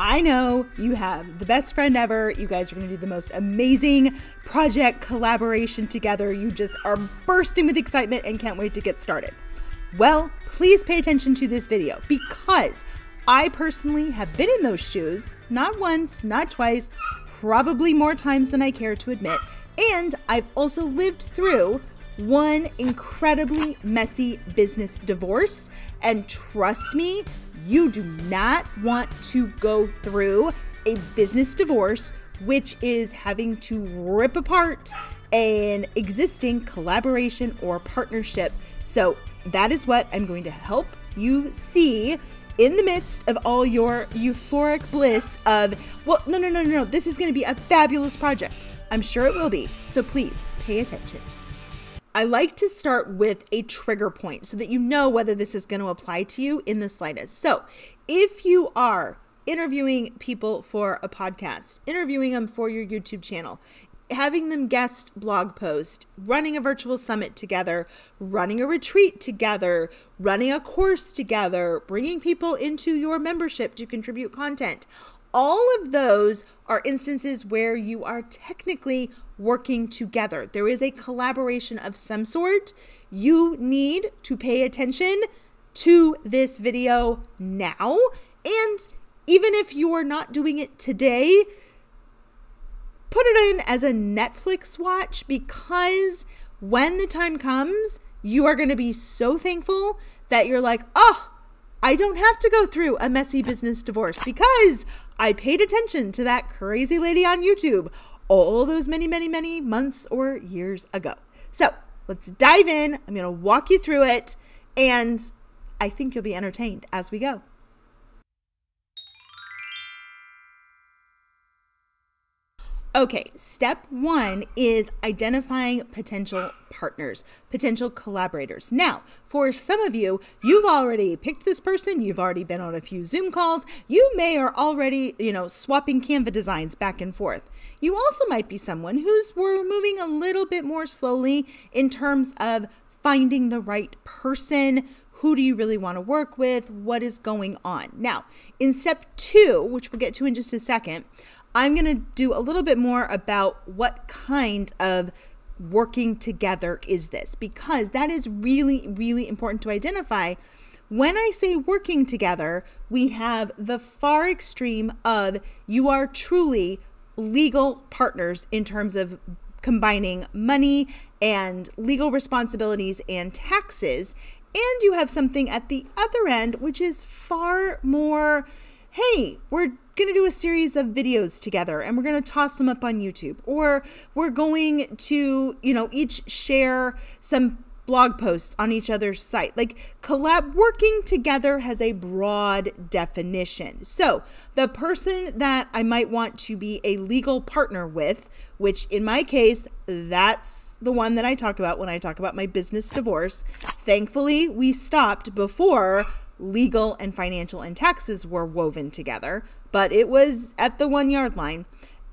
I know you have the best friend ever. You guys are going to do the most amazing project collaboration together. You just are bursting with excitement and can't wait to get started. Well, please pay attention to this video because I personally have been in those shoes, not once, not twice, probably more times than I care to admit. And I've also lived through one incredibly messy business divorce. And trust me, you do not want to go through a business divorce, which is having to rip apart an existing collaboration or partnership. So, that is what I'm going to help you see in the midst of all your euphoric bliss of, well, no, no, no, no, no, this is going to be a fabulous project. I'm sure it will be. So please pay attention. I like to start with a trigger point so that you know whether this is going to apply to you in the slightest. So, if you are interviewing people for a podcast, interviewing them for your YouTube channel, having them guest blog post, running a virtual summit together, running a retreat together, running a course together, bringing people into your membership to contribute content. All of those are instances where you are technically working together. There is a collaboration of some sort. You need to pay attention to this video now. And even if you are not doing it today, put it in as a Netflix watch because when the time comes, you are going to be so thankful that you're like, oh, I don't have to go through a messy business divorce because I paid attention to that crazy lady on YouTube all those many, many, many months or years ago. So let's dive in. I'm going to walk you through it, and I think you'll be entertained as we go. Okay, step one is identifying potential partners, potential collaborators. Now, for some of you, you've already picked this person, you've already been on a few Zoom calls, you may are already, you know, swapping Canva designs back and forth. You also might be someone who's we're moving a little bit more slowly in terms of finding the right person. Who do you really want to work with? What is going on? Now, in step two, which we'll get to in just a second, I'm going to do a little bit more about what kind of working together is this because that is really, really important to identify. When I say working together, we have the far extreme of you are truly legal partners in terms of combining money and legal responsibilities and taxes. And you have something at the other end, which is far more hey, we're going to do a series of videos together and we're going to toss them up on YouTube. Or we're going to, you know, each share some blog posts on each other's site. Like collab working together has a broad definition. So, the person that I might want to be a legal partner with, which in my case, that's the one that I talk about when I talk about my business divorce. Thankfully, we stopped before legal and financial and taxes were woven together, but it was at the 1 yard line.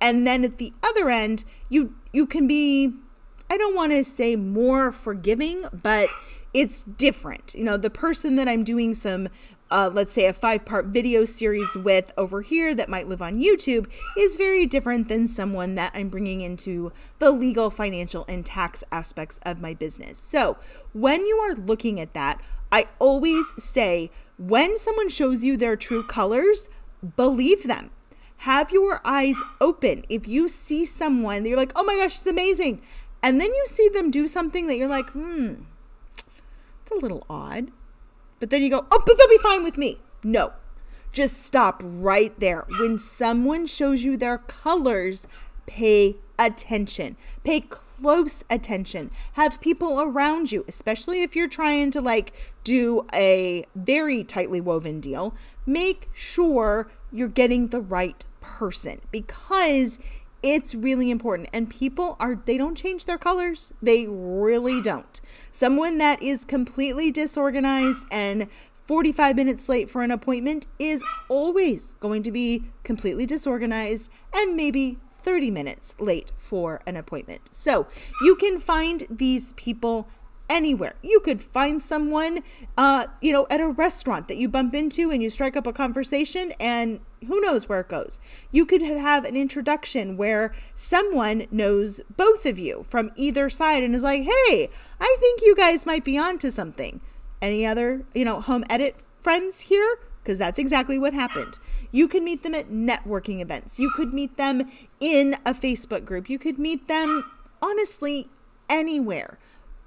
And then at the other end, you you can be I don't want to say more forgiving, but it's different. You know, the person that I'm doing some uh, let's say a five part video series with over here that might live on YouTube is very different than someone that I'm bringing into the legal, financial, and tax aspects of my business. So when you are looking at that, I always say when someone shows you their true colors, believe them. Have your eyes open. If you see someone, you're like, oh my gosh, it's amazing. And then you see them do something that you're like, hmm, it's a little odd. But then you go, oh, but they'll be fine with me. No, just stop right there. When someone shows you their colors, pay attention. Pay close attention. Have people around you, especially if you're trying to like do a very tightly woven deal, make sure you're getting the right person because it's really important. And people are they don't change their colors. They really don't. Someone that is completely disorganized and 45 minutes late for an appointment is always going to be completely disorganized and maybe 30 minutes late for an appointment. So you can find these people anywhere. You could find someone, uh, you know, at a restaurant that you bump into and you strike up a conversation, and who knows where it goes. You could have an introduction where someone knows both of you from either side and is like, hey, I think you guys might be onto something. Any other, you know, home edit friends here? Because that's exactly what happened. You could meet them at networking events. You could meet them in a Facebook group. You could meet them, honestly, anywhere.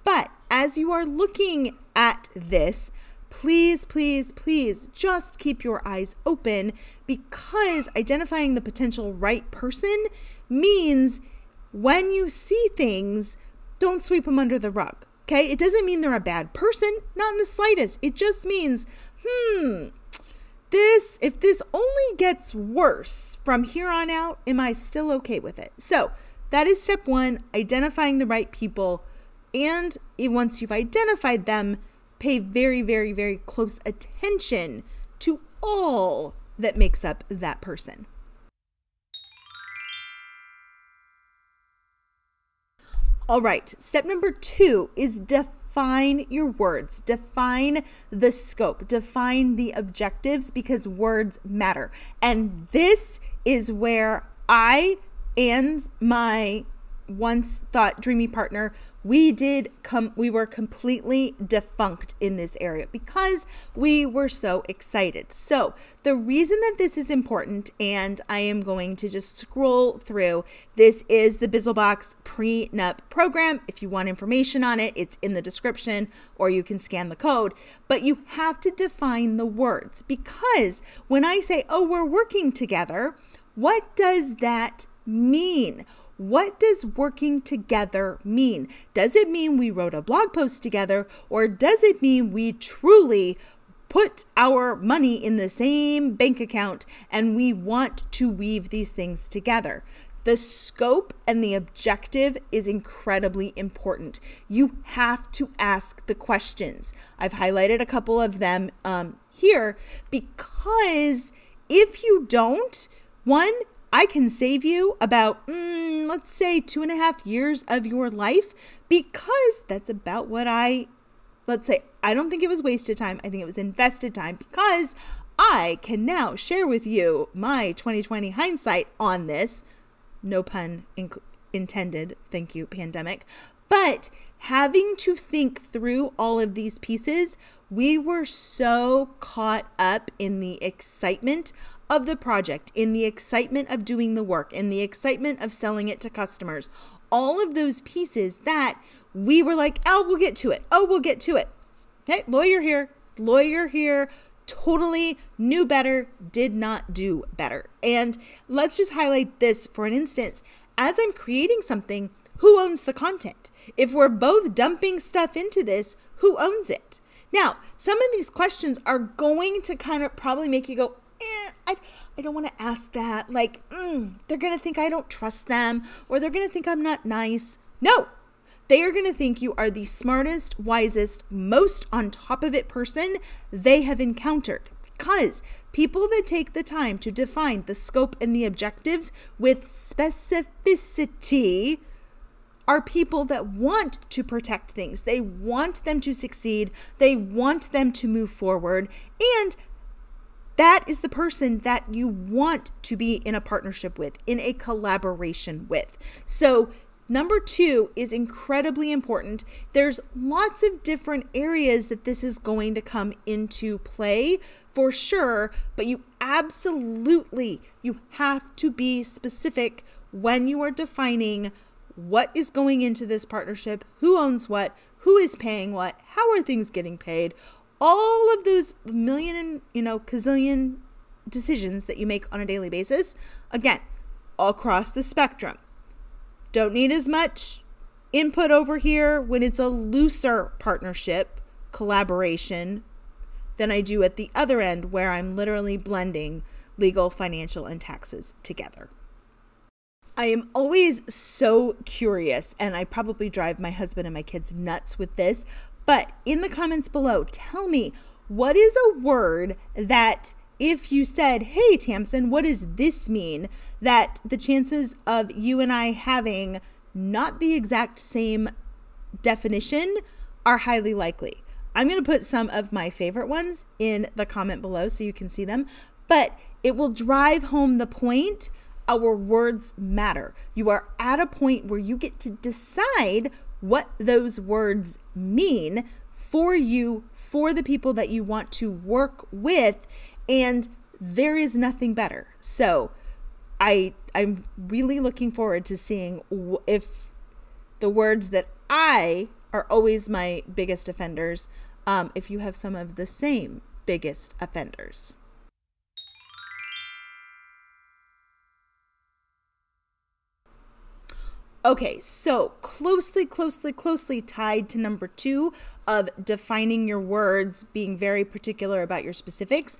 But as you are looking at this, please, please, please just keep your eyes open because identifying the potential right person means when you see things, don't sweep them under the rug. Okay? It doesn't mean they're a bad person, not in the slightest. It just means, hmm, this, if this only gets worse from here on out, am I still okay with it? So that is step one identifying the right people. And once you've identified them, pay very, very, very close attention to all that makes up that person. All right, step number two is define your words, define the scope, define the objectives because words matter. And this is where I and my once thought dreamy partner we did come we were completely defunct in this area because we were so excited. So the reason that this is important and i am going to just scroll through this is the Bizlebox prenup program. If you want information on it it's in the description or you can scan the code. But you have to define the words because when i say oh we're working together what does that mean what does working together mean? Does it mean we wrote a blog post together, or does it mean we truly put our money in the same bank account and we want to weave these things together? The scope and the objective is incredibly important. You have to ask the questions. I've highlighted a couple of them um, here because if you don't, one, I can save you about, mm, let's say, two and a half years of your life because that's about what I, let's say, I don't think it was wasted time. I think it was invested time because I can now share with you my 2020 hindsight on this. No pun intended. Thank you, pandemic. But having to think through all of these pieces, we were so caught up in the excitement of the project, in the excitement of doing the work, in the excitement of selling it to customers, all of those pieces that we were like, oh, we'll get to it. Oh, we'll get to it. Okay, lawyer here, lawyer here, totally knew better, did not do better. And let's just highlight this for an instance. As I'm creating something, who owns the content? If we're both dumping stuff into this, who owns it? Now, some of these questions are going to kind of probably make you go, eh, I, I don't want to ask that. Like, mm, they're going to think I don't trust them or they're going to think I'm not nice. No, they are going to think you are the smartest, wisest, most on top of it person they have encountered. Because people that take the time to define the scope and the objectives with specificity are people that want to protect things. They want them to succeed. They want them to move forward. And that is the person that you want to be in a partnership with, in a collaboration with. So, number two is incredibly important. There's lots of different areas that this is going to come into play for sure, but you absolutely you have to be specific when you are defining what is going into this partnership, who owns what, who is paying what, how are things getting paid, all of those million and you know gazillion decisions that you make on a daily basis again across the spectrum don't need as much input over here when it's a looser partnership collaboration than I do at the other end where I'm literally blending legal, financial, and taxes together. I am always so curious, and I probably drive my husband and my kids nuts with this, but in the comments below, tell me what is a word that if you said, Hey, Tamsen, what does this mean? That the chances of you and I having not the exact same definition are highly likely. I'm going to put some of my favorite ones in the comment below so you can see them, but it will drive home the point our words matter. You are at a point where you get to decide what those words mean for you, for the people that you want to work with, and there is nothing better. So, I I'm really looking forward to seeing if the words that I are always my biggest offenders. Um, if you have some of the same biggest offenders. Okay, so closely, closely, closely tied to number two of defining your words, being very particular about your specifics,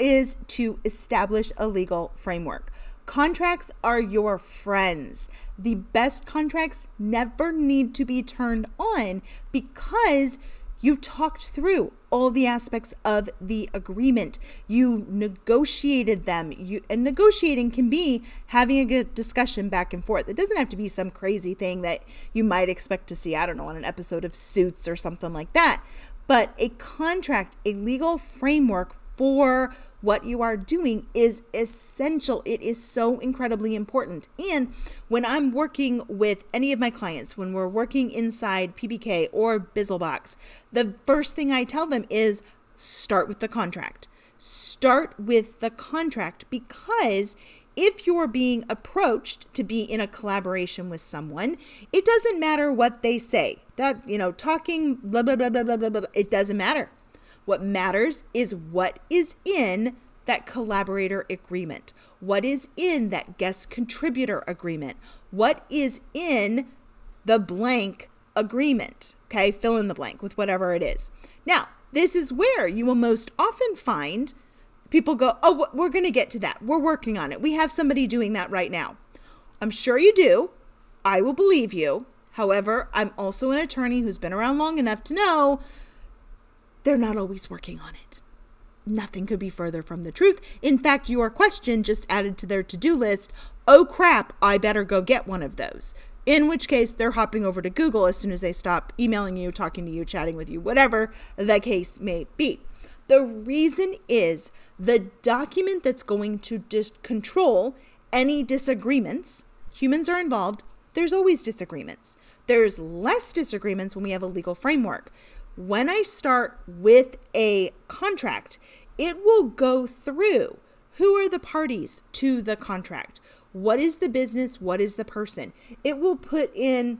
is to establish a legal framework. Contracts are your friends. The best contracts never need to be turned on because you talked through all the aspects of the agreement. You negotiated them. You and negotiating can be having a good discussion back and forth. It doesn't have to be some crazy thing that you might expect to see, I don't know, on an episode of Suits or something like that. But a contract, a legal framework for what you are doing is essential. It is so incredibly important. And when I'm working with any of my clients, when we're working inside PBK or Bizlebox, the first thing I tell them is start with the contract. Start with the contract because if you're being approached to be in a collaboration with someone, it doesn't matter what they say. That, you know, talking blah, blah, blah, blah, blah, blah, blah, it doesn't matter. What matters is what is in that collaborator agreement, what is in that guest contributor agreement, what is in the blank agreement. Okay, fill in the blank with whatever it is. Now, this is where you will most often find people go, Oh, we're going to get to that. We're working on it. We have somebody doing that right now. I'm sure you do. I will believe you. However, I'm also an attorney who's been around long enough to know they're not always working on it. Nothing could be further from the truth. In fact, your question just added to their to do list. Oh crap, I better go get one of those. In which case, they're hopping over to Google as soon as they stop emailing you, talking to you, chatting with you, whatever the case may be. The reason is the document that's going to dis- control any disagreements, humans are involved, there's always disagreements. There's less disagreements when we have a legal framework when I start with a contract, it will go through who are the parties to the contract? What is the business? What is the person? It will put in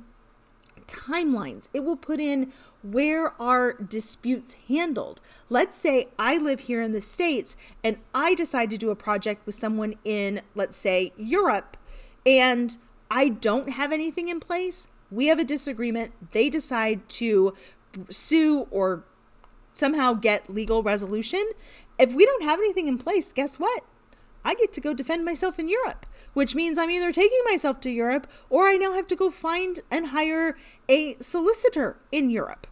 timelines. It will put in where are disputes handled. Let's say I live here in the States and I decide to do a project with someone in, let's say, Europe, and I don't have anything in place. We have a disagreement. They decide to sue or somehow get legal resolution. If we don't have anything in place, guess what? I get to go defend myself in Europe, which means I'm either taking myself to Europe or I now have to go find and hire a solicitor in Europe.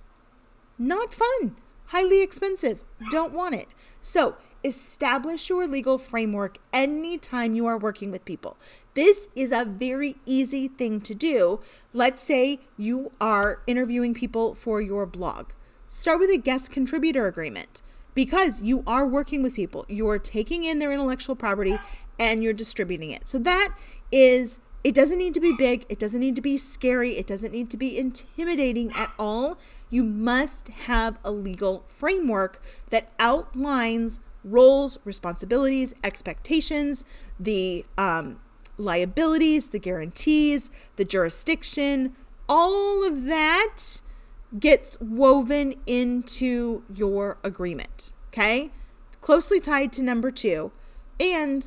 Not fun, highly expensive, don't want it. So, establish your legal framework anytime you are working with people. This is a very easy thing to do. Let's say you are interviewing people for your blog. Start with a guest contributor agreement because you are working with people. You're taking in their intellectual property and you're distributing it. So that is it doesn't need to be big, it doesn't need to be scary, it doesn't need to be intimidating at all. You must have a legal framework that outlines roles, responsibilities, expectations, the um, liabilities, the guarantees, the jurisdiction, all of that gets woven into your agreement. Okay. Closely tied to number two. And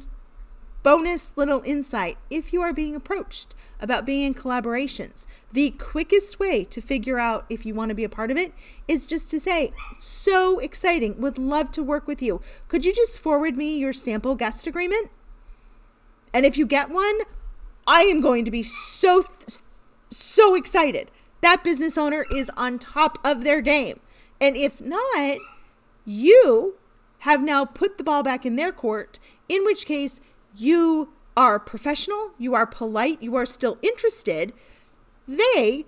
bonus little insight if you are being approached about being in collaborations, the quickest way to figure out if you want to be a part of it is just to say, so exciting, would love to work with you. Could you just forward me your sample guest agreement? And if you get one, I am going to be so, so excited. That business owner is on top of their game. And if not, you have now put the ball back in their court, in which case you are professional, you are polite, you are still interested. They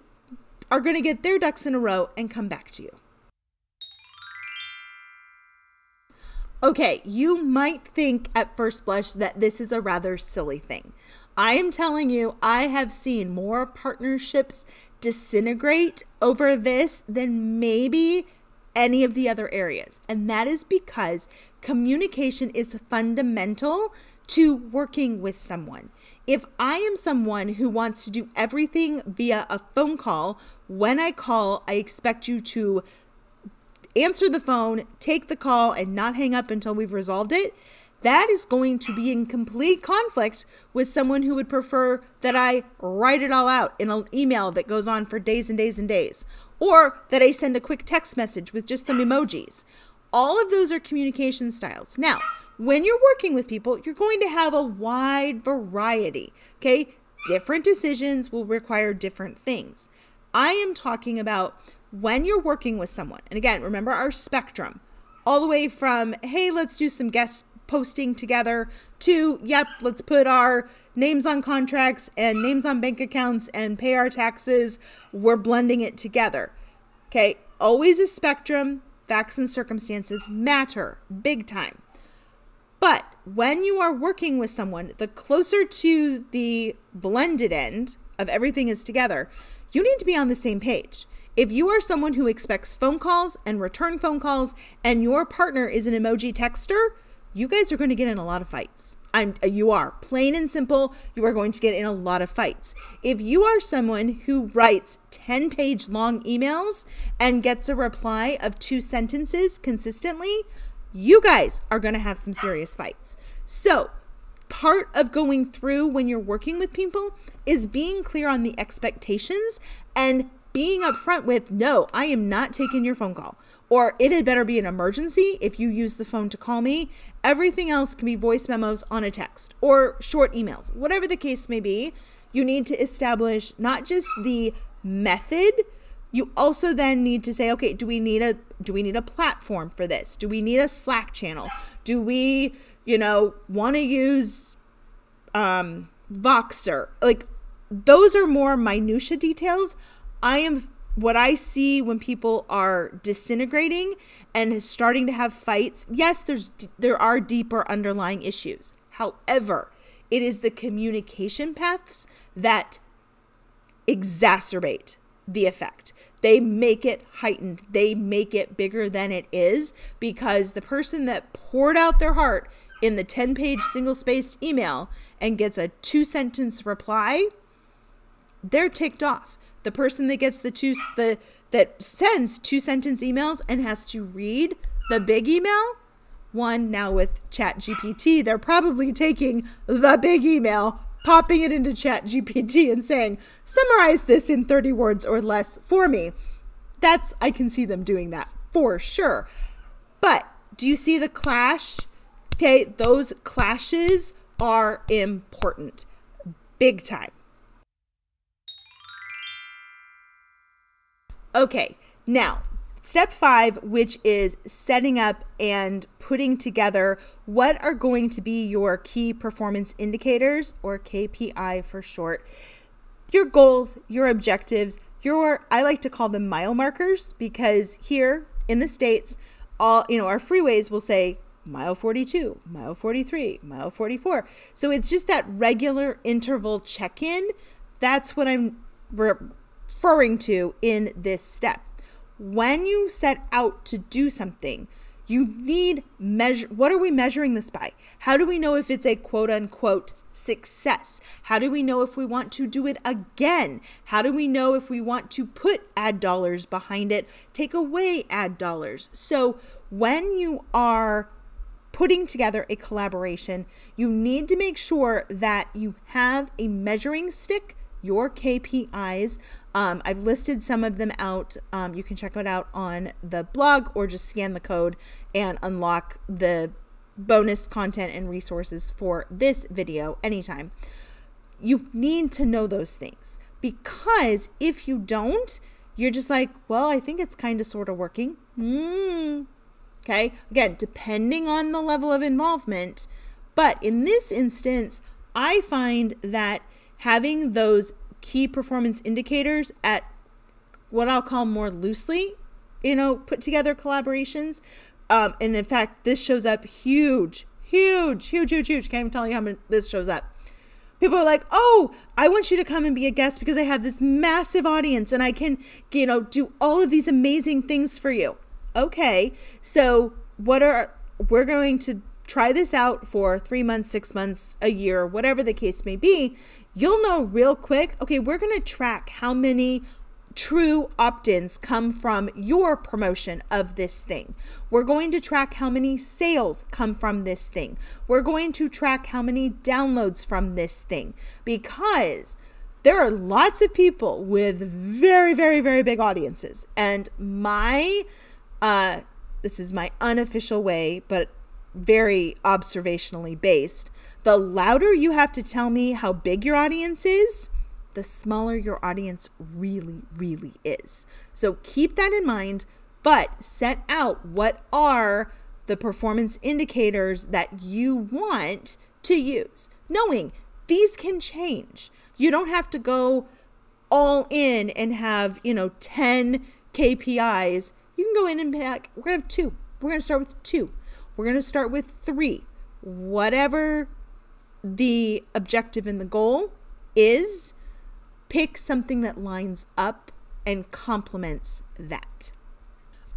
are going to get their ducks in a row and come back to you. Okay, you might think at first blush that this is a rather silly thing. I am telling you, I have seen more partnerships disintegrate over this than maybe any of the other areas. And that is because communication is fundamental to working with someone. If I am someone who wants to do everything via a phone call, when I call, I expect you to answer the phone, take the call, and not hang up until we've resolved it. That is going to be in complete conflict with someone who would prefer that I write it all out in an email that goes on for days and days and days, or that I send a quick text message with just some emojis. All of those are communication styles. Now, when you're working with people, you're going to have a wide variety. Okay. Different decisions will require different things. I am talking about when you're working with someone. And again, remember our spectrum all the way from, hey, let's do some guest posting together to, yep, let's put our names on contracts and names on bank accounts and pay our taxes. We're blending it together. Okay. Always a spectrum. Facts and circumstances matter big time. But when you are working with someone, the closer to the blended end of everything is together, you need to be on the same page. If you are someone who expects phone calls and return phone calls and your partner is an emoji texter, you guys are going to get in a lot of fights. I'm, you are plain and simple. You are going to get in a lot of fights. If you are someone who writes 10 page long emails and gets a reply of two sentences consistently, you guys are going to have some serious fights. So, part of going through when you're working with people is being clear on the expectations and being upfront with, no, I am not taking your phone call. Or it had better be an emergency if you use the phone to call me. Everything else can be voice memos on a text or short emails, whatever the case may be. You need to establish not just the method, you also then need to say okay do we need a do we need a platform for this? Do we need a slack channel? Do we you know want to use um voxer? Like those are more minutia details. I am what i see when people are disintegrating and starting to have fights yes there's there are deeper underlying issues. However it is the communication paths that exacerbate the effect. They make it heightened. They make it bigger than it is because the person that poured out their heart in the 10 page single spaced email and gets a two sentence reply, they're ticked off. The person that gets the two, the, that sends two sentence emails and has to read the big email, one now with chat gpt they're probably taking the big email popping it into chat gpt and saying summarize this in 30 words or less for me. That's i can see them doing that for sure. But do you see the clash? Okay those clashes are important big time. Okay now Step five, which is setting up and putting together what are going to be your key performance indicators or KPI for short. Your goals, your objectives, your, I like to call them mile markers because here in the States, all, you know, our freeways will say mile 42, mile 43, mile 44. So it's just that regular interval check in. That's what I'm referring to in this step when you set out to do something, you need measure what are we measuring this by? How do we know if it's a quote unquote success? How do we know if we want to do it again? How do we know if we want to put ad dollars behind it, take away ad dollars? So, when you are putting together a collaboration, you need to make sure that you have a measuring stick your KPIs. Um, I've listed some of them out. Um, you can check it out on the blog or just scan the code and unlock the bonus content and resources for this video anytime. You need to know those things because if you don't, you're just like, well, I think it's kind of sort of working. Mm. Okay. Again, depending on the level of involvement. But in this instance, I find that having those key performance indicators at what I'll call more loosely, you know, put together collaborations. Um, and in fact, this shows up huge, huge, huge, huge, huge. Can't even tell you how many this shows up. People are like, "Oh, I want you to come and be a guest because I have this massive audience and I can, you know, do all of these amazing things for you." Okay, so what are we're going to try this out for three months, six months, a year, whatever the case may be. You'll know real quick. Okay, we're going to track how many true opt ins come from your promotion of this thing. We're going to track how many sales come from this thing. We're going to track how many downloads from this thing because there are lots of people with very, very, very big audiences. And my, uh, this is my unofficial way, but very observationally based. The louder you have to tell me how big your audience is, the smaller your audience really, really is. So keep that in mind, but set out what are the performance indicators that you want to use, knowing these can change. You don't have to go all in and have, you know, 10 KPIs. You can go in and pick, we're going to have two. We're going to start with two. We're going to start with three. Whatever the objective and the goal is, pick something that lines up and complements that.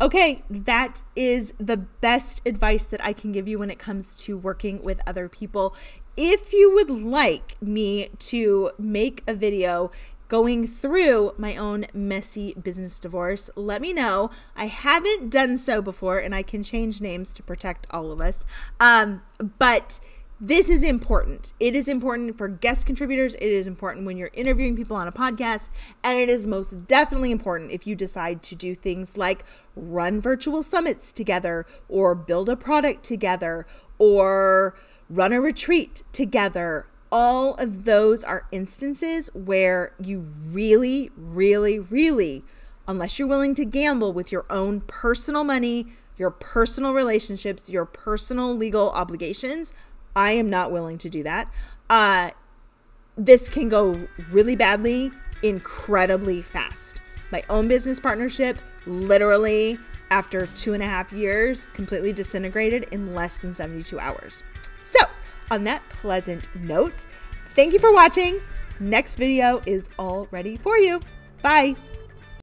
Okay, that is the best advice that I can give you when it comes to working with other people. If you would like me to make a video going through my own messy business divorce, let me know. I haven't done so before, and I can change names to protect all of us. Um, but this is important. It is important for guest contributors. It is important when you're interviewing people on a podcast. And it is most definitely important if you decide to do things like run virtual summits together, or build a product together, or run a retreat together. All of those are instances where you really, really, really, unless you're willing to gamble with your own personal money, your personal relationships, your personal legal obligations, I am not willing to do that. Uh, this can go really badly, incredibly fast. My own business partnership, literally after two and a half years, completely disintegrated in less than 72 hours. So, on that pleasant note, thank you for watching. Next video is all ready for you. Bye.